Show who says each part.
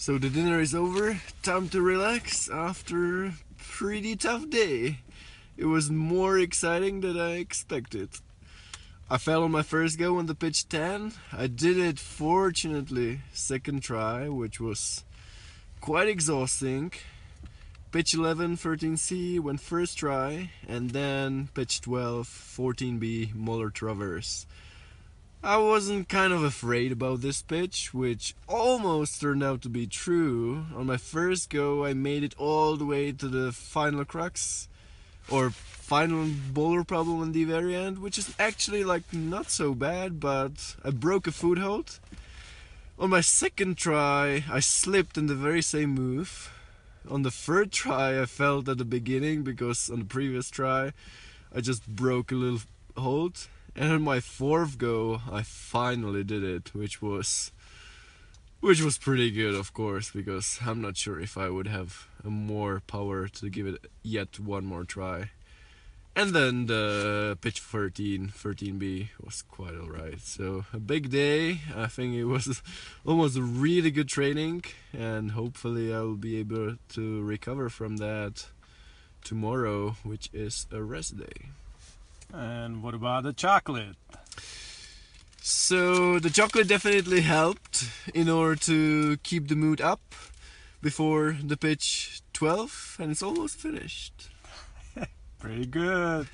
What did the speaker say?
Speaker 1: So the dinner is over, time to relax after a pretty tough day. It was more exciting than I expected. I fell on my first go on the pitch 10. I did it fortunately second try, which was quite exhausting. Pitch 11 13C went first try, and then pitch 12 14B Molar Traverse. I wasn't kind of afraid about this pitch, which almost turned out to be true. On my first go, I made it all the way to the final crux, or final boulder problem on the very end, which is actually like not so bad, but I broke a foothold. On my second try, I slipped in the very same move. On the third try, I felt at the beginning because on the previous try, I just broke a little hold and on my fourth go I finally did it which was which was pretty good of course because I'm not sure if I would have more power to give it yet one more try. And then the pitch 13 13b was quite alright. So a big day. I think it was almost a really good training and hopefully I will be able to recover from that tomorrow which is a rest day
Speaker 2: and what about the chocolate?
Speaker 1: So the chocolate definitely helped in order to keep the mood up before the pitch 12 and it's almost finished.
Speaker 2: Pretty good.